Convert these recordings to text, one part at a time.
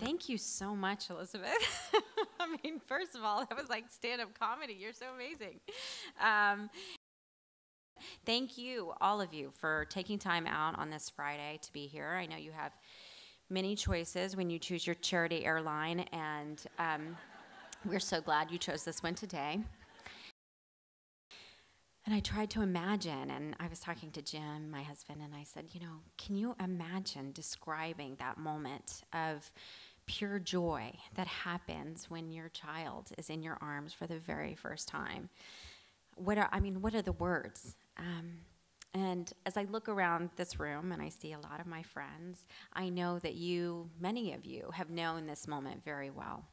Thank you so much, Elizabeth. I mean, first of all, that was like stand up comedy. You're so amazing. Um, thank you, all of you, for taking time out on this Friday to be here. I know you have many choices when you choose your charity airline, and um, we're so glad you chose this one today. And I tried to imagine, and I was talking to Jim, my husband, and I said, You know, can you imagine describing that moment of pure joy that happens when your child is in your arms for the very first time? What are, I mean, what are the words? Um, and as I look around this room and I see a lot of my friends, I know that you, many of you, have known this moment very well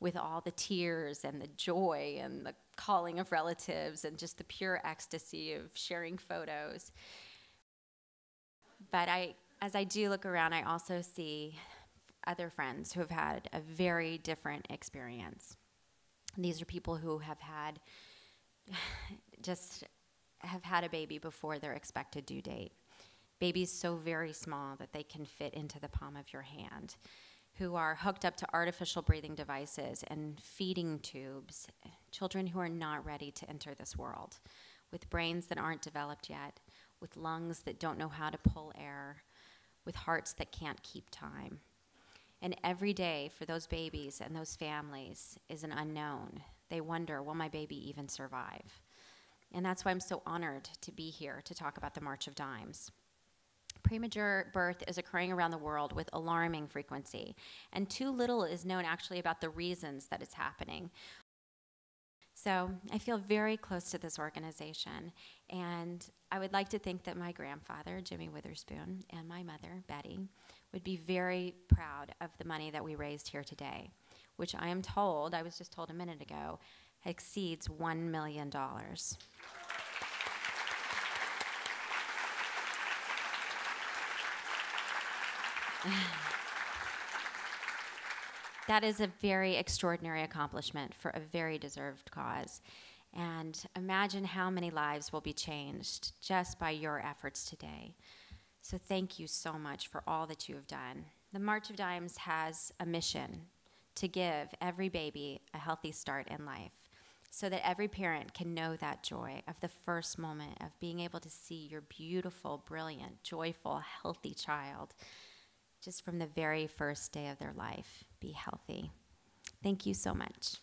with all the tears and the joy and the calling of relatives and just the pure ecstasy of sharing photos. But I, as I do look around, I also see other friends who have had a very different experience. These are people who have had just have had a baby before their expected due date. Babies so very small that they can fit into the palm of your hand who are hooked up to artificial breathing devices and feeding tubes, children who are not ready to enter this world, with brains that aren't developed yet, with lungs that don't know how to pull air, with hearts that can't keep time. And every day for those babies and those families is an unknown. They wonder, will my baby even survive? And that's why I'm so honored to be here to talk about the March of Dimes. Premature birth is occurring around the world with alarming frequency, and too little is known actually about the reasons that it's happening. So I feel very close to this organization, and I would like to think that my grandfather, Jimmy Witherspoon, and my mother, Betty, would be very proud of the money that we raised here today, which I am told, I was just told a minute ago, exceeds $1 million. that is a very extraordinary accomplishment for a very deserved cause. And imagine how many lives will be changed just by your efforts today. So thank you so much for all that you have done. The March of Dimes has a mission to give every baby a healthy start in life so that every parent can know that joy of the first moment of being able to see your beautiful, brilliant, joyful, healthy child just from the very first day of their life be healthy. Thank you so much.